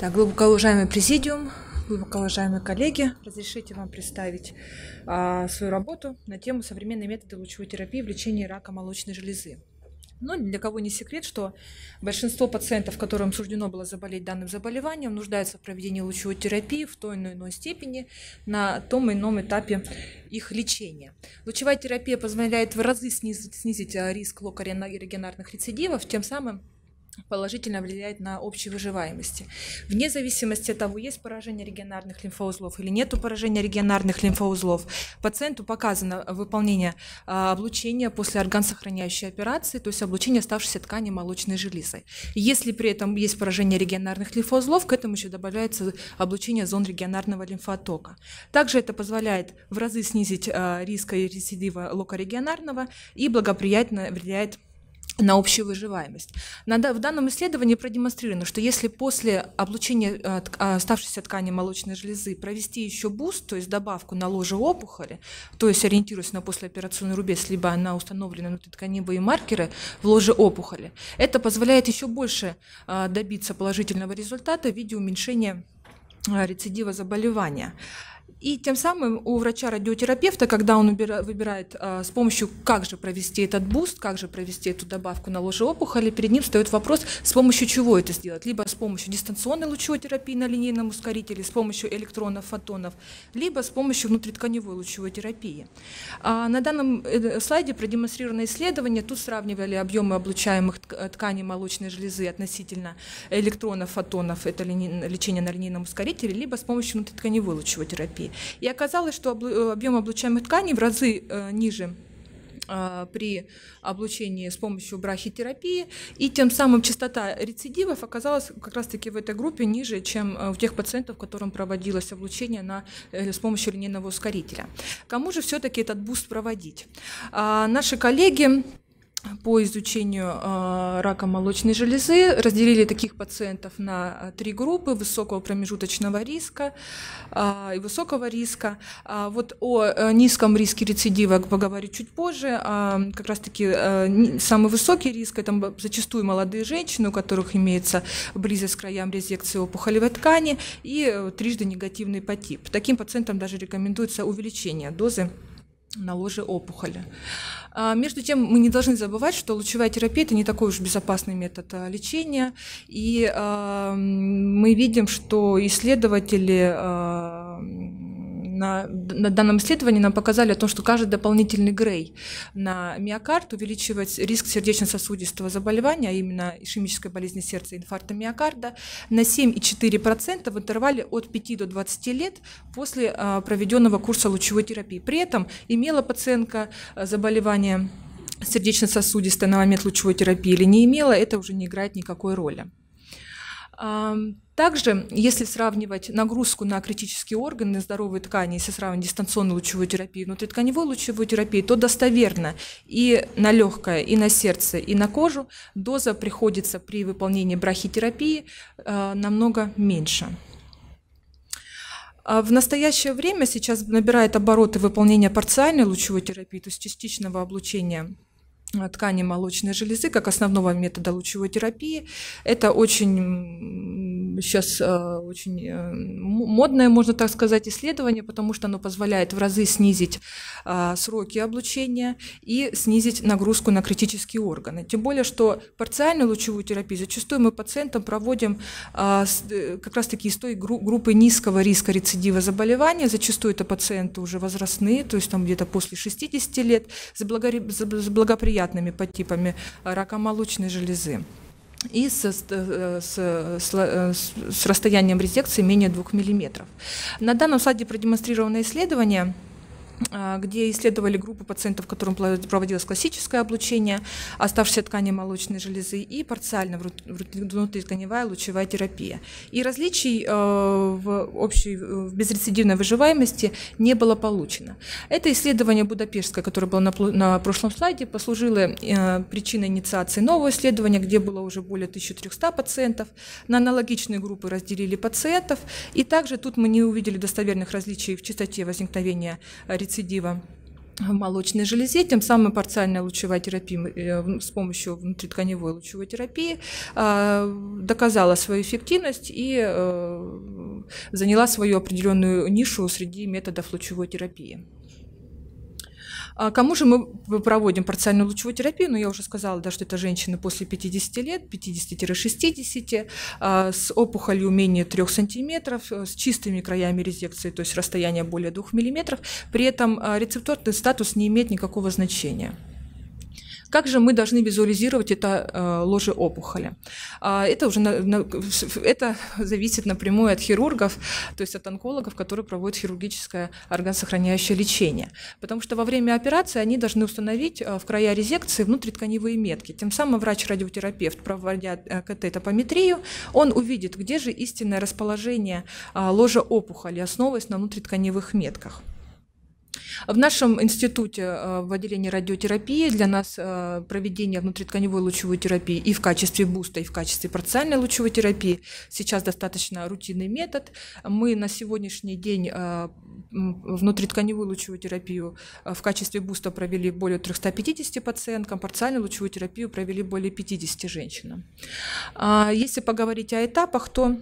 Так, глубоко уважаемый президиум, глубоко уважаемые коллеги, разрешите вам представить а, свою работу на тему современные методы лучевой терапии в лечении рака молочной железы. Но ну, для кого не секрет, что большинство пациентов, которым суждено было заболеть данным заболеванием, нуждаются в проведении лучевой терапии в той или иной степени на том или ином этапе их лечения. Лучевая терапия позволяет в разы снизить, снизить а, риск локорегионарных рецидивов, тем самым положительно влияет на общей выживаемости. Вне зависимости от того, есть поражение регионарных лимфоузлов или нет поражения регионарных лимфоузлов, пациенту показано выполнение а, облучения после органсохраняющей операции, то есть облучение оставшейся ткани молочной железы. Если при этом есть поражение регионарных лимфоузлов, к этому еще добавляется облучение зон регионарного лимфотока. Также это позволяет в разы снизить а, риск рецидива локорегионарного и благоприятно влияет на общую выживаемость. В данном исследовании продемонстрировано, что если после облучения э, а, оставшейся ткани молочной железы провести еще буст, то есть добавку на ложе опухоли, то есть ориентируясь на послеоперационный рубец, либо на установленные внутритканевые маркеры в ложе опухоли, это позволяет еще больше а, добиться положительного результата в виде уменьшения рецидива заболевания. И тем самым у врача-радиотерапевта, когда он выбирает а, с помощью, как же провести этот буст, как же провести эту добавку на ложе опухоли, перед ним встает вопрос, с помощью чего это сделать. Либо с помощью дистанционной лучевой терапии на линейном ускорителе, с помощью электронов, фотонов, либо с помощью внутритканевой лучевой терапии. А на данном э, слайде продемонстрировано исследование. Тут сравнивали объемы облучаемых тканей молочной железы относительно электронов, фотонов, это лечение на линейном ускорителе, либо с помощью внутритканевой лучевой терапии. И оказалось, что э, объем облучаемых тканей в разы э, ниже э, при облучении с помощью брахитерапии, и тем самым частота рецидивов оказалась как раз-таки в этой группе ниже, чем у тех пациентов, которым проводилось облучение на, с помощью линейного ускорителя. Кому же все-таки этот буст проводить? А, наши коллеги по изучению э, рака молочной железы разделили таких пациентов на э, три группы высокого промежуточного риска э, и высокого риска. А вот о э, низком риске рецидива поговорю чуть позже. А как раз-таки э, самый высокий риск это зачастую молодые женщины, у которых имеется близость к краям резекции опухолевой ткани и э, трижды негативный потип. Таким пациентам даже рекомендуется увеличение дозы на ложе опухоли. А, между тем, мы не должны забывать, что лучевая терапия – это не такой уж безопасный метод а, лечения, и а, мы видим, что исследователи на, на данном исследовании нам показали о том, что каждый дополнительный грей на миокард увеличивает риск сердечно-сосудистого заболевания, а именно ишемической болезни сердца инфаркта миокарда, на 7,4% в интервале от 5 до 20 лет после а, проведенного курса лучевой терапии. При этом имела пациентка а, заболевание сердечно-сосудистое на момент лучевой терапии или не имела, это уже не играет никакой роли. Также, если сравнивать нагрузку на критические органы здоровой ткани, если сравнивать дистанционную лучевую терапию, внутритканевую лучевую терапию, то достоверно и на легкое, и на сердце, и на кожу доза приходится при выполнении брахитерапии э, намного меньше. А в настоящее время сейчас набирает обороты выполнения парциальной лучевой терапии, то есть частичного облучения ткани молочной железы как основного метода лучевой терапии. Это очень сейчас э, очень э, модное, можно так сказать, исследование, потому что оно позволяет в разы снизить сроки облучения и снизить нагрузку на критические органы. Тем более, что парциальную лучевую терапию зачастую мы пациентам проводим как раз-таки из той группы низкого риска рецидива заболевания. Зачастую это пациенты уже возрастные, то есть там где-то после 60 лет, с благоприятным благоприятными подтипами рака молочной железы и с, с, с, с расстоянием резекции менее 2 мм. На данном слайде продемонстрировано исследование – где исследовали группу пациентов, которым проводилось классическое облучение оставшейся ткани молочной железы и парциально внутритканевая лучевая терапия. И различий э, в общей в безрецидивной выживаемости не было получено. Это исследование Будапештское, которое было на, на прошлом слайде, послужило э, причиной инициации нового исследования, где было уже более 1300 пациентов. На аналогичные группы разделили пациентов, и также тут мы не увидели достоверных различий в частоте возникновения рецидива рецидива в молочной железе, тем самым парциальная лучевая терапия э, с помощью внутритканевой лучевой терапии э, доказала свою эффективность и э, заняла свою определенную нишу среди методов лучевой терапии. А кому же мы проводим парциальную лучевую терапию? Ну, я уже сказала, да, что это женщины после 50 лет, 50-60, а, с опухолью менее 3 сантиметров, с чистыми краями резекции, то есть расстояние более 2 миллиметров. При этом а, рецепторный статус не имеет никакого значения. Как же мы должны визуализировать это э, ложе опухоли? А, это уже это зависит напрямую от хирургов, то есть от онкологов, которые проводят хирургическое органосохраняющее лечение. Потому что во время операции они должны установить э, в края резекции внутритканевые метки. Тем самым врач-радиотерапевт, проводя э, КТ-топометрию, он увидит, где же истинное расположение ложа опухоли, основываясь на внутритканевых метках. В нашем институте э, в отделении радиотерапии для нас э, проведение внутритканевой лучевой терапии и в качестве буста, и в качестве парциальной лучевой терапии сейчас достаточно рутинный метод. Мы на сегодняшний день э, внутритканевую лучевую терапию в качестве буста провели более 350 пациенткам, парциальную лучевую терапию провели более 50 женщинам. А если поговорить о этапах, то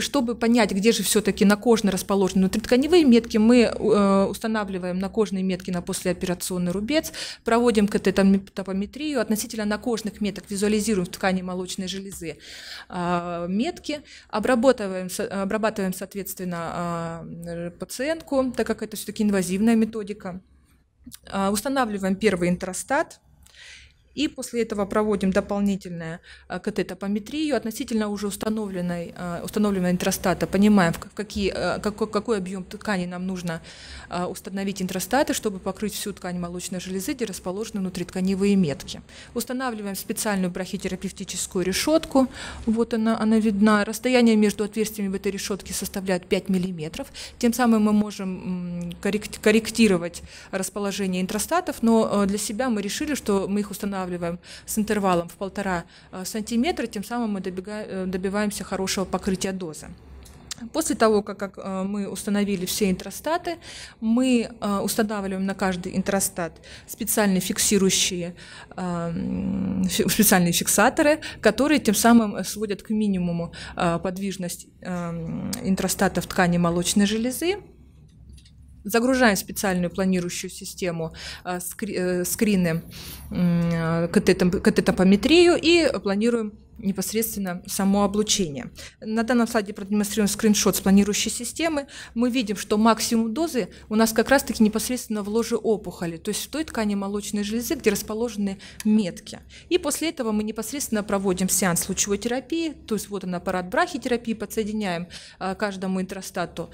чтобы понять, где же все-таки на кожно расположены внутритканевые метки, мы э, устанавливаем на кожные метки на послеоперационный рубец, проводим катетометрию, относительно на кожных меток визуализируем в ткани молочной железы а, метки, обрабатываем, обрабатываем соответственно, а, пациентку, так как это все-таки инвазивная методика, а, устанавливаем первый интростат, и после этого проводим дополнительную э, катетопометрию относительно уже установленной, э, установленного интростата. Понимаем, в какие, э, какой, какой объем ткани нам нужно установить интростаты, чтобы покрыть всю ткань молочной железы, где расположены внутритканевые метки. Устанавливаем специальную брахитерапевтическую решетку. Вот она, она видна. Расстояние между отверстиями в этой решетке составляет 5 мм. Тем самым мы можем корректировать расположение интростатов, но для себя мы решили, что мы их устанавливаем устанавливаем с интервалом в полтора э, сантиметра, тем самым мы э, добиваемся хорошего покрытия дозы. После того, как, э, мы установили все интростаты, мы устанавливаем на каждый интростат специальные фиксирующие, специальные фиксаторы, которые тем самым сводят к минимуму подвижность интростата в ткани молочной железы, загружаем специальную планирующую систему э, э, скрины катетопометрию и планируем непосредственно само облучение. На данном слайде продемонстрируем скриншот с планирующей системы. Мы видим, что максимум дозы у нас как раз-таки непосредственно в ложе опухоли, то есть в той ткани молочной железы, где расположены метки. И после этого мы непосредственно проводим сеанс лучевой терапии, то есть вот он аппарат брахитерапии, подсоединяем э, каждому интростату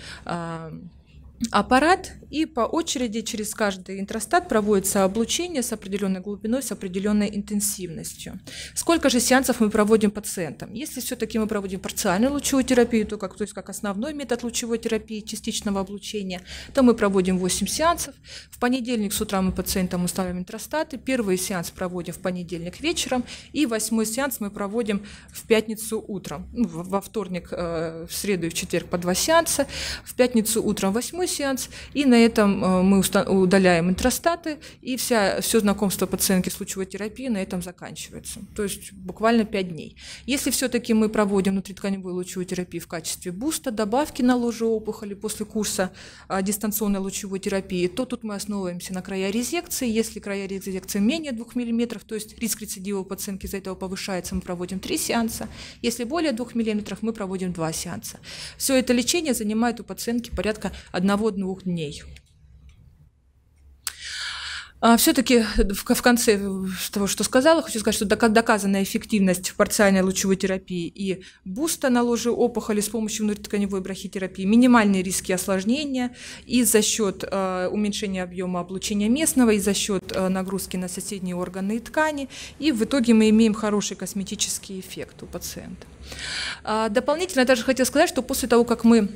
аппарат, и по очереди через каждый интростат проводится облучение с определенной глубиной, с определенной интенсивностью. Сколько же сеансов мы проводим пациентам? Если все-таки мы проводим парциальную лучевую терапию, то, как, то есть как основной метод лучевой терапии частичного облучения, то мы проводим 8 сеансов. В понедельник с утра мы пациентам устанавливаем интростаты, первый сеанс проводим в понедельник вечером, и восьмой сеанс мы проводим в пятницу утром. Ну, во вторник, э, в среду и в четверг по два сеанса, в пятницу утром восьмой сеанс, и на этом э, мы удаляем интростаты, и вся, все знакомство пациентки с лучевой терапией на этом заканчивается. То есть буквально 5 дней. Если все-таки мы проводим внутритканевую лучевую терапию в качестве буста, добавки на ложе опухоли после курса а, дистанционной лучевой терапии, то тут мы основываемся на края резекции. Если края резекции менее 2 мм, то есть риск рецидива у пациентки из-за этого повышается, мы проводим 3 сеанса. Если более 2 мм, мы проводим 2 сеанса. Все это лечение занимает у пациентки порядка 1 одного-двух дней. А все-таки в конце того, что сказала, хочу сказать, что доказанная эффективность парциальной лучевой терапии и буста на ложе опухоли с помощью внутритканевой брахитерапии, минимальные риски осложнения и за счет э, уменьшения объема облучения местного, и за счет э, нагрузки на соседние органы и ткани. И в итоге мы имеем хороший косметический эффект у пациента. А, дополнительно я также хотела сказать, что после того, как мы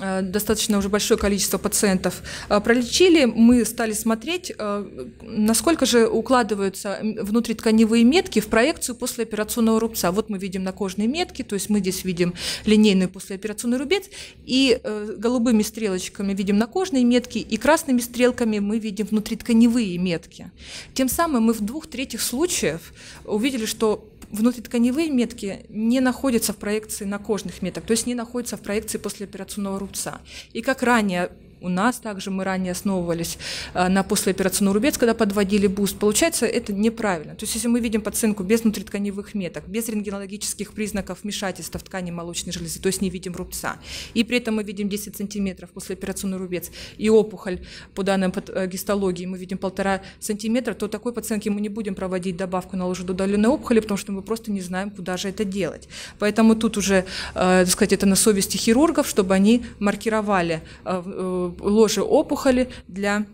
достаточно уже большое количество пациентов э, пролечили, мы стали смотреть, э, насколько же укладываются внутритканевые метки в проекцию послеоперационного рубца. Вот мы видим на кожной метке, то есть мы здесь видим линейный послеоперационный рубец, и голубыми стрелочками видим на кожные метки, и красными стрелками мы видим внутритканевые метки. Тем самым мы в двух третьих случаев увидели, что внутритканевые метки не находятся в проекции на кожных меток, то есть не находятся в проекции послеоперационного рубца. И как ранее у нас также мы ранее основывались э, на послеоперационный рубец, когда подводили буст. Получается, это неправильно. То есть, если мы видим пациентку без внутритканевых меток, без рентгенологических признаков вмешательства в ткани молочной железы, то есть не видим рубца, и при этом мы видим 10 сантиметров послеоперационный рубец и опухоль по данным э, гистологии мы видим полтора сантиметра, то такой пациентке мы не будем проводить добавку на ложедудаленной опухоли, потому что мы просто не знаем, куда же это делать. Поэтому тут уже, э, так сказать, это на совести хирургов, чтобы они маркировали ложе опухоли для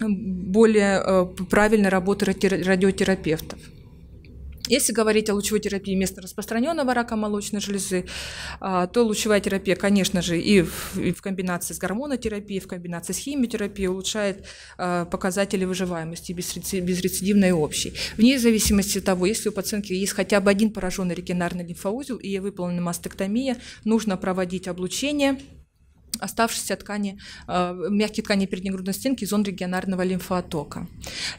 более э, правильной работы радиотерапевтов. Если говорить о лучевой терапии местно распространенного рака молочной железы, а, то лучевая терапия, конечно же, и в, и в комбинации с гормонотерапией, в комбинации с химиотерапией улучшает а, показатели выживаемости безрецидивной и общей. Вне зависимости от того, если у пациентки есть хотя бы один пораженный регионарный лимфоузел и выполнена мастектомия, нужно проводить облучение – оставшиеся ткани, э, мягкие ткани передней грудной стенки зон регионарного лимфоотока.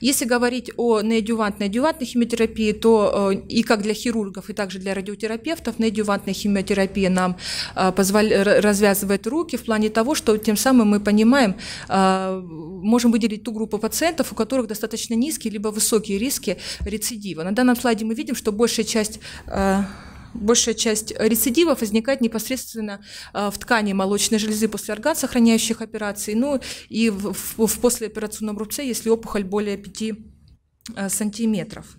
Если говорить о неодювантной адювантной химиотерапии, то э, и как для хирургов, и также для радиотерапевтов, неодювантная химиотерапия нам э, позволяет, развязывает руки в плане того, что тем самым мы понимаем, можем выделить ту группу пациентов, у которых достаточно низкие либо высокие риски рецидива. На данном слайде мы видим, что большая часть большая часть рецидивов возникает непосредственно а, в ткани молочной железы после орган, сохраняющих операции, ну и в, в, в послеоперационном рубце, если опухоль более 5 а, сантиметров.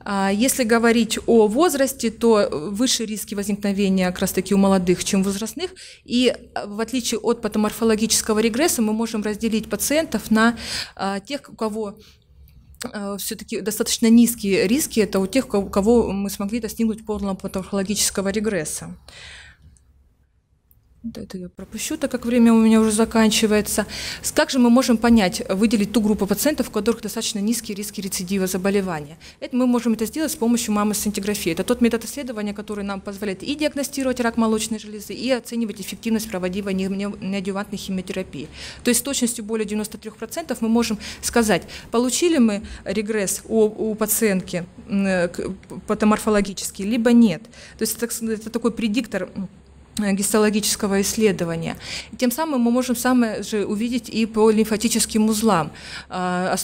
А, если говорить о возрасте, то выше риски возникновения как раз таки у молодых, чем у возрастных. И в отличие от патоморфологического регресса мы можем разделить пациентов на тех, у кого все-таки достаточно низкие риски, это у тех, кого мы смогли достигнуть полного патологического регресса. Это я пропущу, так как время у меня уже заканчивается. Как же мы можем понять, выделить ту группу пациентов, у которых достаточно низкие риски рецидива заболевания? Это мы можем это сделать с помощью мамосцинтиграфии. Это тот метод исследования, который нам позволяет и диагностировать рак молочной железы, и оценивать эффективность проводимой неадювантной химиотерапии. То есть с точностью более 93% мы можем сказать, получили мы регресс у, у пациентки патоморфологический, либо нет. То есть это, это такой предиктор Э, гистологического исследования. Тем самым мы можем самое же увидеть и по лимфатическим узлам, э,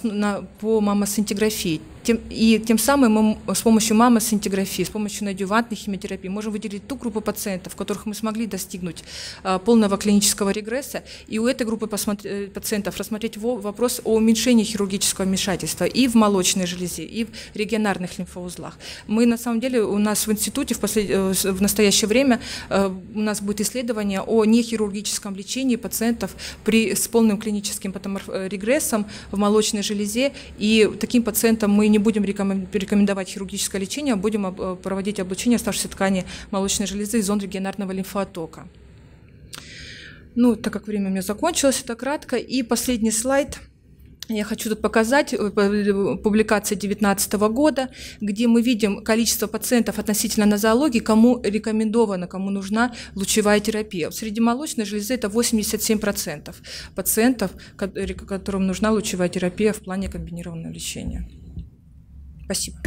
по мамосцинтиграфии. Тем, и тем самым мы с помощью мамосцинтиграфии, с помощью надювантной химиотерапии можем выделить ту группу пациентов, которых мы смогли достигнуть а, полного клинического регресса, и у этой группы э, пациентов рассмотреть вопрос о уменьшении хирургического вмешательства и в молочной железе, и в регионарных лимфоузлах. Мы на самом деле у нас в институте в, послед... Э, в настоящее время э, нас будет исследование о нехирургическом лечении пациентов при, с полным клиническим регрессом в молочной железе, и таким пациентам мы не будем рекомендовать хирургическое лечение, а будем э, проводить облучение оставшейся ткани молочной железы и зон регионарного лимфоотока. Ну, так как время у меня закончилось, это кратко. И последний слайд – я хочу тут показать э, публикация 2019 года, где мы видим количество пациентов относительно нозологии, кому рекомендовано, кому нужна лучевая терапия. Среди молочной железы это 87% пациентов, которым нужна лучевая терапия в плане комбинированного лечения. Спасибо.